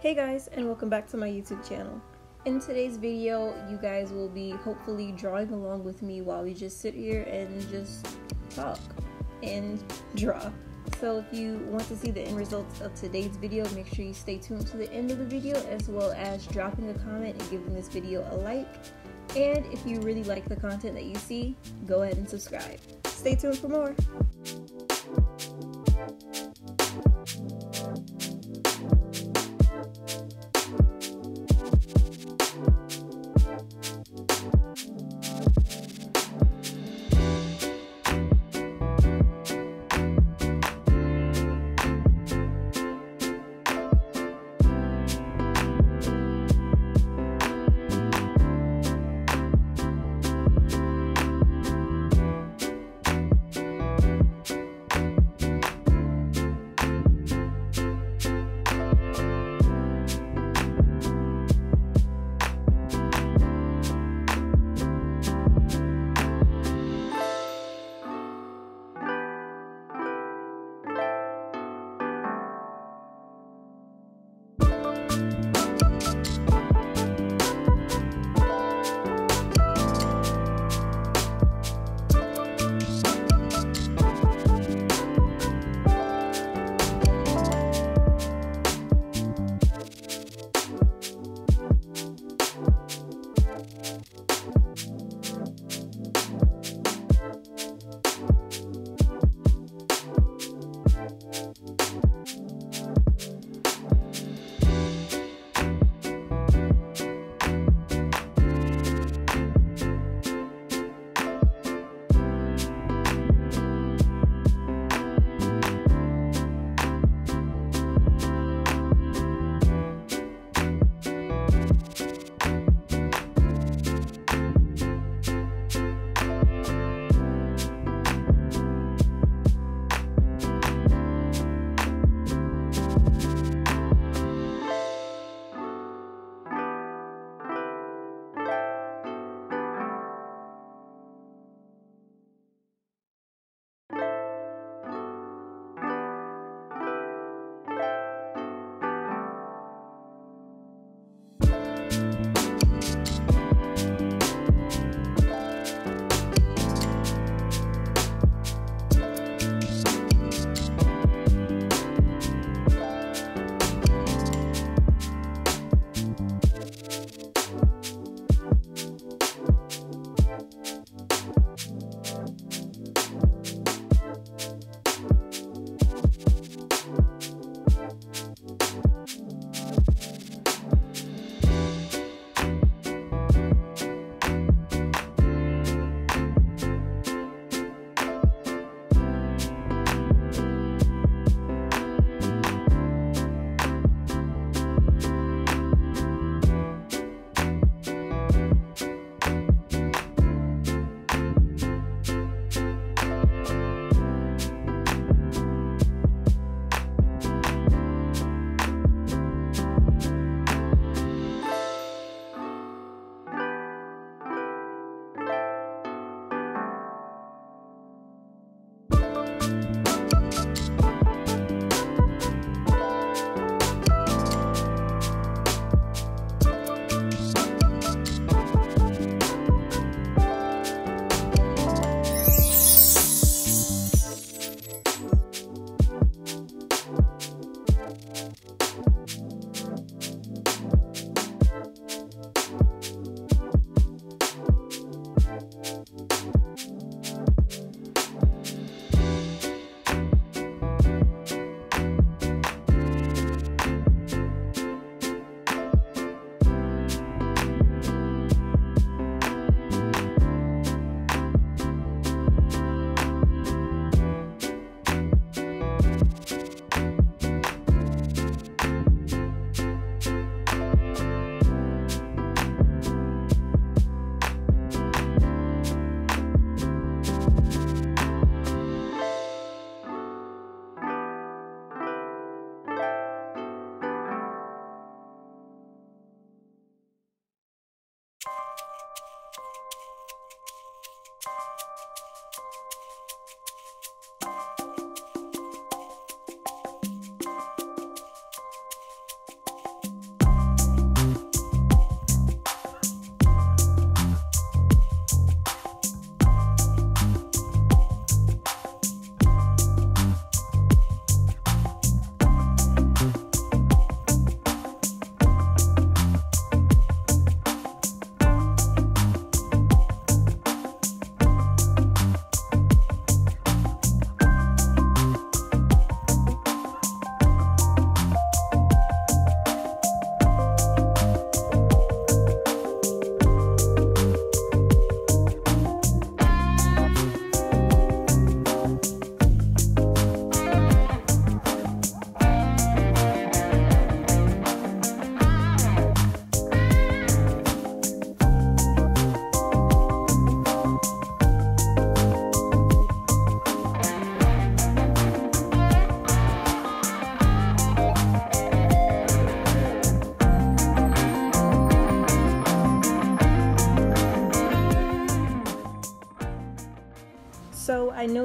Hey guys and welcome back to my YouTube channel. In today's video you guys will be hopefully drawing along with me while we just sit here and just talk and draw. So if you want to see the end results of today's video make sure you stay tuned to the end of the video as well as dropping a comment and giving this video a like. And if you really like the content that you see, go ahead and subscribe. Stay tuned for more.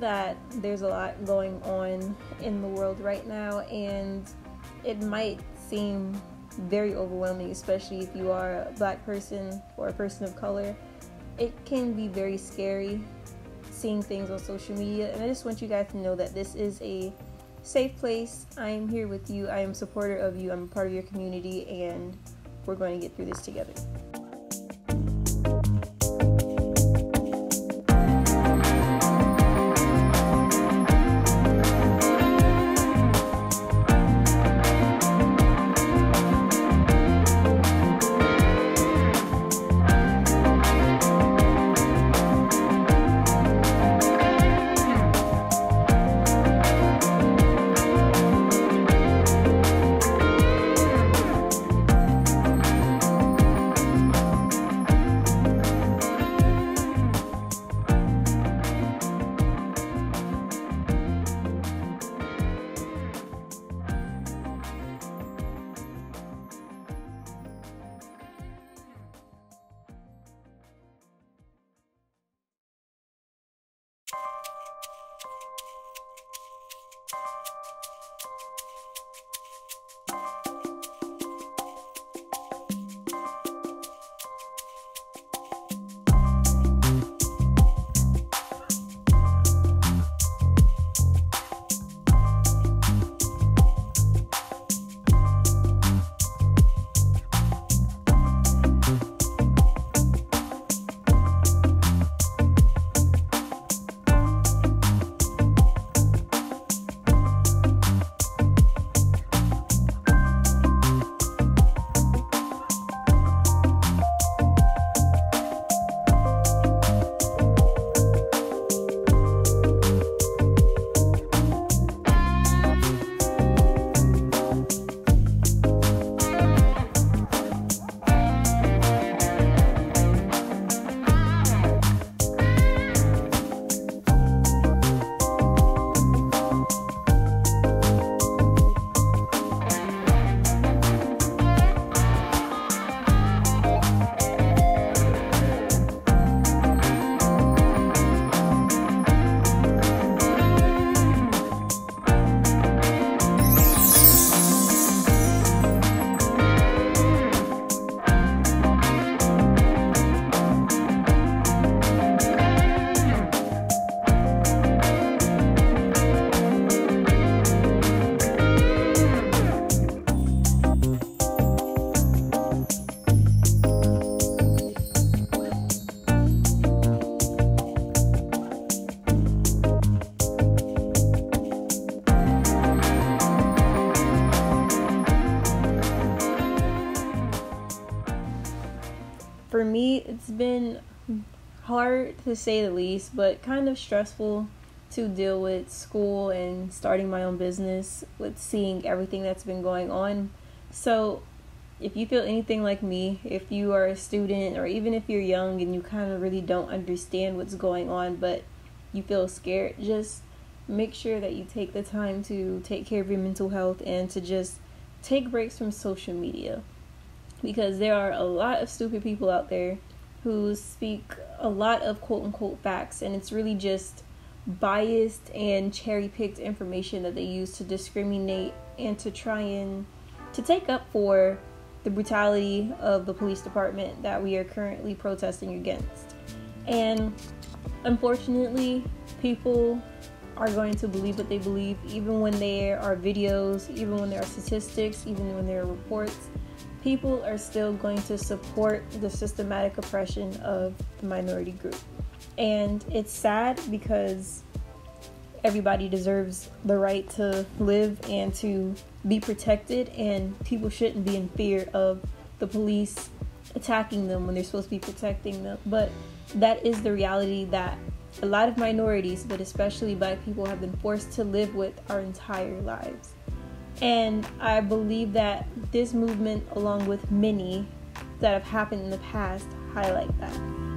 That there's a lot going on in the world right now, and it might seem very overwhelming, especially if you are a black person or a person of color. It can be very scary seeing things on social media, and I just want you guys to know that this is a safe place. I am here with you. I am a supporter of you. I'm a part of your community, and we're going to get through this together. Hard to say the least, but kind of stressful to deal with school and starting my own business with seeing everything that's been going on. So, if you feel anything like me, if you are a student or even if you're young and you kind of really don't understand what's going on, but you feel scared, just make sure that you take the time to take care of your mental health and to just take breaks from social media because there are a lot of stupid people out there who speak a lot of quote unquote facts, and it's really just biased and cherry picked information that they use to discriminate and to try and to take up for the brutality of the police department that we are currently protesting against. And unfortunately, people are going to believe what they believe, even when there are videos, even when there are statistics, even when there are reports people are still going to support the systematic oppression of the minority group. And it's sad because everybody deserves the right to live and to be protected, and people shouldn't be in fear of the police attacking them when they're supposed to be protecting them. But that is the reality that a lot of minorities, but especially black people, have been forced to live with our entire lives. And I believe that this movement, along with many that have happened in the past, highlight that.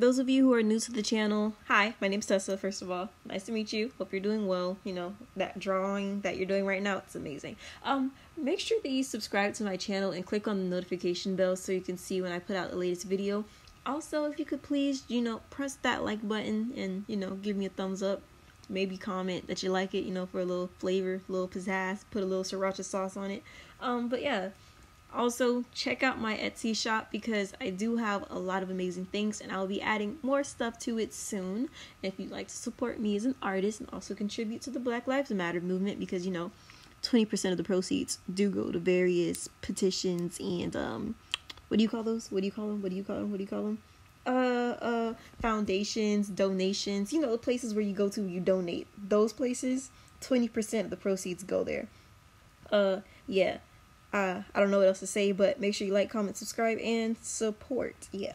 Those of you who are new to the channel, hi, my name's Tessa, first of all. Nice to meet you. Hope you're doing well. You know, that drawing that you're doing right now, it's amazing. Um, make sure that you subscribe to my channel and click on the notification bell so you can see when I put out the latest video. Also, if you could please, you know, press that like button and, you know, give me a thumbs up. Maybe comment that you like it, you know, for a little flavor, a little pizzazz, put a little sriracha sauce on it. Um, but yeah, also, check out my Etsy shop because I do have a lot of amazing things and I'll be adding more stuff to it soon. if you'd like to support me as an artist and also contribute to the Black Lives Matter movement because, you know, 20% of the proceeds do go to various petitions and, um, what do you call those? What do you call them? What do you call them? What do you call them? Uh, uh, foundations, donations, you know, the places where you go to, you donate. Those places, 20% of the proceeds go there. Uh, yeah uh, I don't know what else to say, but make sure you like, comment, subscribe, and support. Yeah.